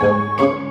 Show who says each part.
Speaker 1: Música